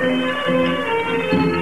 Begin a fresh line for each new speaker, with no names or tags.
Música